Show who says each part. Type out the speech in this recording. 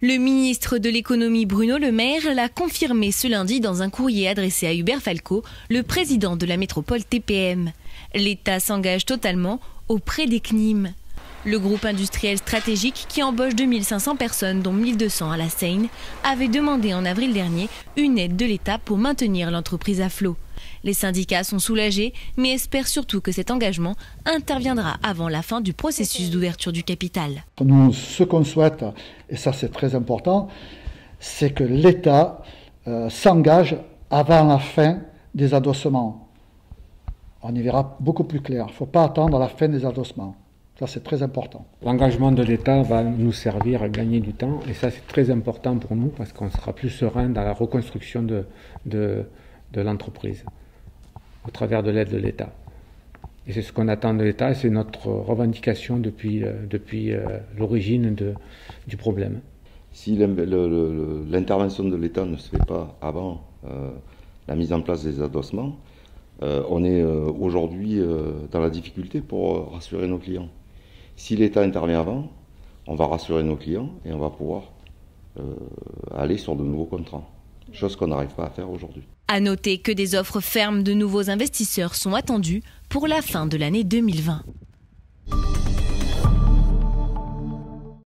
Speaker 1: Le ministre de l'économie Bruno Le Maire l'a confirmé ce lundi dans un courrier adressé à Hubert Falco, le président de la métropole TPM. L'État s'engage totalement auprès des CNIM. Le groupe industriel stratégique qui embauche 2500 personnes, dont 1200 à la Seine, avait demandé en avril dernier une aide de l'État pour maintenir l'entreprise à flot. Les syndicats sont soulagés, mais espèrent surtout que cet engagement interviendra avant la fin du processus d'ouverture du capital.
Speaker 2: Nous, ce qu'on souhaite, et ça c'est très important, c'est que l'État euh, s'engage avant la fin des adossements. On y verra beaucoup plus clair. Il ne faut pas attendre la fin des adossements. Ça, c'est très important.
Speaker 3: L'engagement de l'État va nous servir à gagner du temps et ça, c'est très important pour nous parce qu'on sera plus serein dans la reconstruction de, de, de l'entreprise au travers de l'aide de l'État. Et c'est ce qu'on attend de l'État, c'est notre revendication depuis, euh, depuis euh, l'origine du problème.
Speaker 4: Si l'intervention de l'État ne se fait pas avant euh, la mise en place des adossements, on est aujourd'hui dans la difficulté pour rassurer nos clients. Si l'État intervient avant, on va rassurer nos clients et on va pouvoir aller sur de nouveaux contrats chose qu'on n'arrive pas à faire aujourd'hui.
Speaker 1: À noter que des offres fermes de nouveaux investisseurs sont attendues pour la fin de l'année 2020.